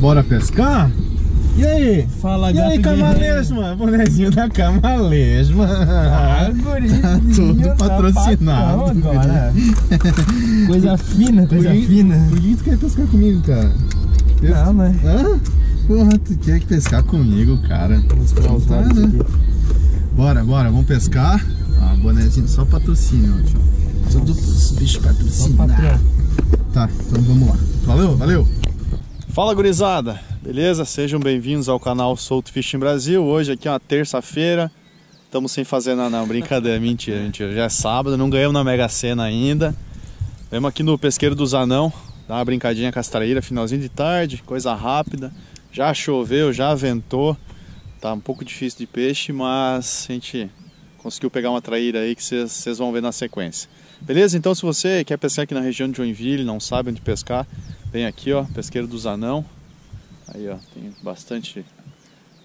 Bora pescar? E aí? Fala, E gato aí. Camalesma? Bonezinho da Camalesma. Ah, Tá todo patrocinado. agora. Coisa fina, coisa Por fina. Por que tu quer pescar comigo, cara? Eu- Não, mas... Hã? Porra, tu quer pescar comigo, cara? Vamos esperar os Tá, né? aqui. Bora, bora, vamos pescar. Ah, bonezinho só patrocínio, tio. Tudo os bichos patrocinados. Tá, então vamos lá. Valeu, valeu. Fala gurizada, beleza? Sejam bem-vindos ao canal Solto Fishing Brasil. Hoje aqui é uma terça-feira. Estamos sem fazer nada, não. Brincadeira, mentira, mentira. Já é sábado, não ganhamos na Mega Sena ainda. Vemos aqui no Pesqueiro do Zanão, dar uma brincadinha com as traíras, finalzinho de tarde, coisa rápida. Já choveu, já ventou. Tá um pouco difícil de peixe, mas a gente conseguiu pegar uma traíra aí que vocês vão ver na sequência. Beleza? Então se você quer pescar aqui na região de Joinville, não sabe onde pescar, vem aqui ó, Pesqueiro do Zanão. Aí ó, tem bastante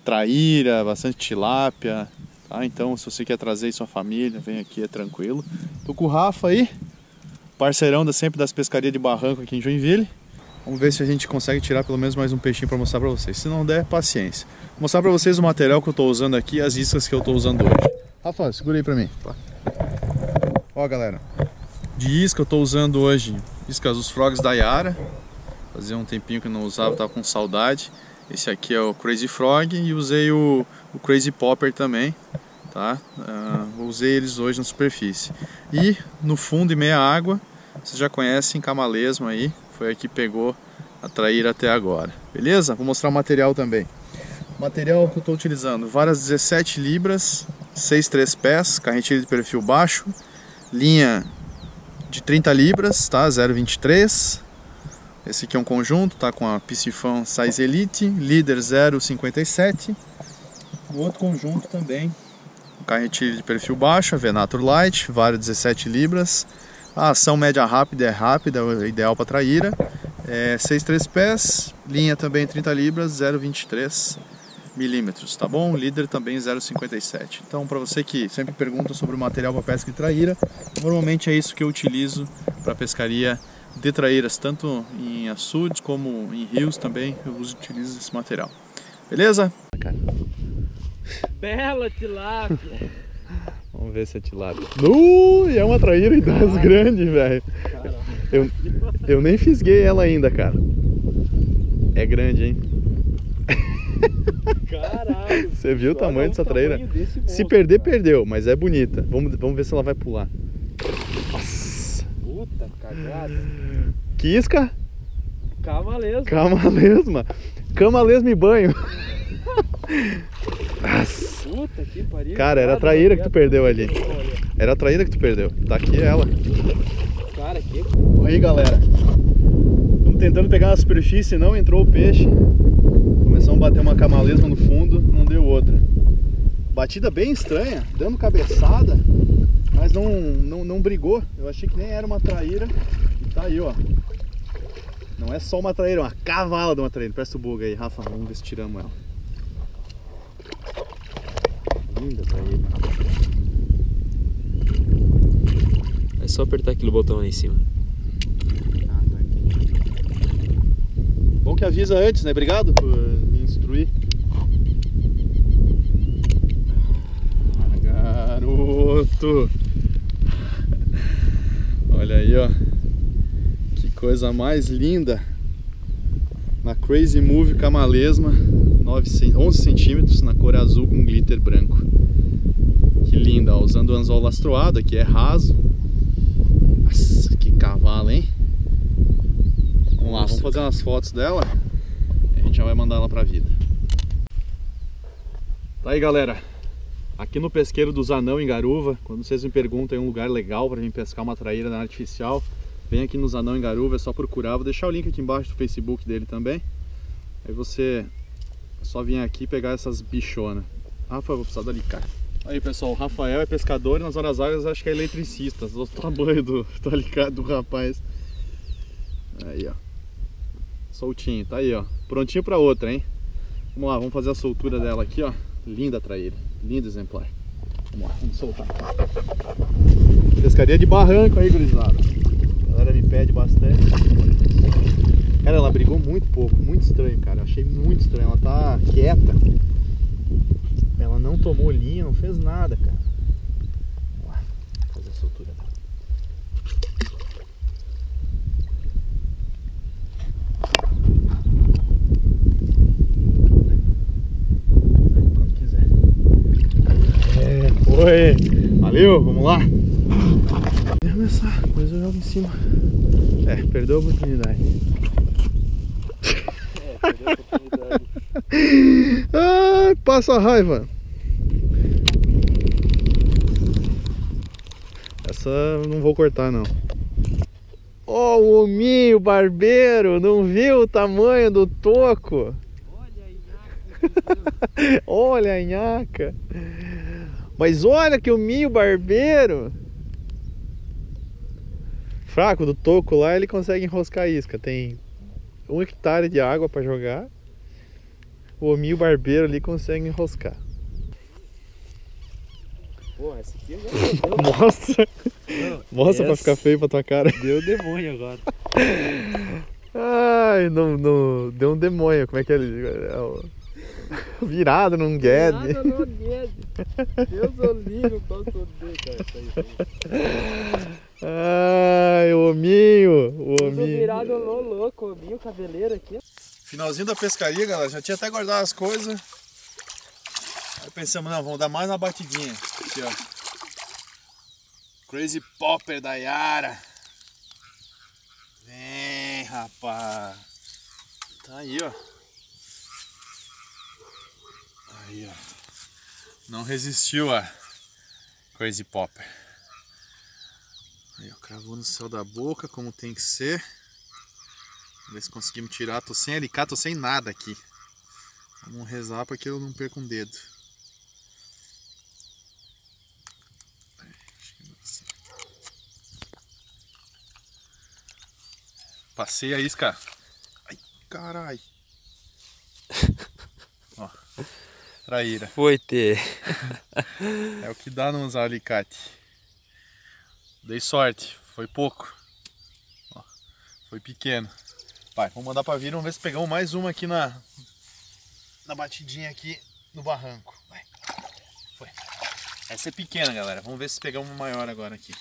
traíra, bastante tilápia, tá? Então se você quer trazer sua família, vem aqui, é tranquilo. Tô com o Rafa aí, parceirão da, sempre das pescarias de barranco aqui em Joinville. Vamos ver se a gente consegue tirar pelo menos mais um peixinho para mostrar para vocês. Se não der, paciência. Vou mostrar para vocês o material que eu estou usando aqui, as iscas que eu estou usando hoje. Rafa, segura aí para mim. Ó, galera, de isca eu estou usando hoje iscas dos frogs da Yara. Fazia um tempinho que não usava, tava com saudade. Esse aqui é o Crazy Frog e usei o, o Crazy Popper também, tá? Uh, usei eles hoje na superfície. E no fundo e meia água, vocês já conhecem Camalesma aí, foi aqui que pegou a traíra até agora. Beleza? Vou mostrar o material também. O material que eu estou utilizando, varas 17 libras, 6 3 pés, carretilha de perfil baixo, linha de 30 libras, tá? 0,23. Esse aqui é um conjunto, tá com a Piscifão Size Elite, líder 0,57. O outro conjunto também, carretilha de perfil baixo, Venator Light, vara 17 libras. A ação média rápida é rápida, é ideal para traíra. É 6,3 pés, linha também 30 libras, 0,23 milímetros, tá bom? Líder também 0,57. Então, para você que sempre pergunta sobre o material para pesca de traíra, normalmente é isso que eu utilizo para pescaria de traíras, tanto em açudes como em rios também, eu uso, utilizo esse material. Beleza? Bela tilápia. Vamos ver se é tilápia. Uh, é uma traíra e das grandes, velho. Eu, eu nem fisguei ela ainda, cara. É grande, hein? Caralho. Você viu o tamanho dessa traíra? Se perder, perdeu, mas é bonita. Vamos, vamos ver se ela vai pular. Cagada. Que isca? Camalesma. Camalesma. Camalesma e banho. Nossa. Puta que pariu. Cara, era a traíra que tu perdeu ali. Era a traíra que tu perdeu. Tá aqui ela. Cara, que Aí galera, estamos tentando pegar na superfície, não entrou o peixe. Começamos a bater uma camalesma no fundo, não deu outra. Batida bem estranha, dando cabeçada, mas não, não, não brigou. Eu achei que nem era uma traíra. E tá aí, ó. Não é só uma traíra, é uma cavala de uma traíra. Presta o bug aí, Rafa, vamos ver se tiramos ela. Linda traíra. É só apertar aquele botão aí em cima. Ah, tá aqui. Bom que avisa antes, né? Obrigado por me instruir. Ah, garoto! Olha aí, ó. Que coisa mais linda. Na Crazy Move Camalesma, 9, cen- 11 centímetros, na cor azul com glitter branco. Que linda, ó. Usando o anzol lastroado, aqui é raso. Nossa, que cavalo, hein? Vamos lá, vamos fazer umas fotos dela e a gente já vai mandar ela pra vida. Tá aí, galera. Aqui no pesqueiro do Zanão, em Garuva, quando vocês me perguntam em um lugar legal para vir pescar uma traíra na artificial, vem aqui no Zanão, em Garuva, é só procurar. Vou deixar o link aqui embaixo do Facebook dele também. Aí você é só vir aqui pegar essas bichonas. Rafa, vou precisar do alicate. Aí pessoal, o Rafael é pescador e nas horas vagas acho que é eletricista. Olha o tamanho do, do alicate do rapaz. Aí ó. Soltinho, tá aí ó. Prontinho pra outra, hein? Vamos lá, vamos fazer a soltura dela aqui ó. Linda traíra, lindo exemplar. Vamos lá, vamos soltar. Pescaria de barranco aí, gurizada. A galera me pede bastante. Cara, ela brigou muito pouco, muito estranho, cara. achei muito estranho. Ela tá quieta. Ela não tomou linha, não fez nada, cara. Vamos lá, fazer a soltura dela. Quando quiser. Foi. Valeu, vamos lá. Vai começar, depois eu jogo em cima. É, perdeu a oportunidade. É, perdeu a oportunidade. Ai, passa a raiva. Essa eu não vou cortar não. Ó, o hominho barbeiro, não viu o tamanho do toco? Olha aí, Olha a nhaca. Mas olha que o minho barbeiro. Fraco do toco lá, ele consegue enroscar a isca. Tem um hectare de água para jogar. O hominho barbeiro ali consegue enroscar. Pô, essa aqui deu, Mostra, mostra pra essa- ficar feio pra tua cara. deu demônio agora. Ai, não, não, deu um demônio. Como é que é Virado num guede. Nada no Guedes. Deus o livre, posso odeio, cara. Isso aí. Ai, o hominho, o hominho. virado no louco, o minho cabeleiro aqui. Finalzinho da pescaria, galera. Já tinha até guardado as coisas. Aí pensamos, não, vamos dar mais uma batidinha. Aqui, ó. Crazy Popper da Yara. Vem, rapaz. Tá aí, ó. Aí, ó. Não resistiu a Crazy Popper. Aí, ó, cravou no céu da boca, como tem que ser. Vamos ver se conseguimos tirar. Tô sem alicate, tô sem nada aqui. Vamos rezar para que eu não perca um dedo. Passei a isca. Ai, carai. Ó, traíra. Foi ter. É o que dá não usar alicate. Dei sorte, foi pouco. Ó, foi pequeno. Vai, vamos mandar pra vir, vamos ver se pegamos mais uma aqui na na batidinha aqui no barranco. Vai. Foi. Essa é pequena, galera. Vamos ver se pegamos uma maior agora aqui.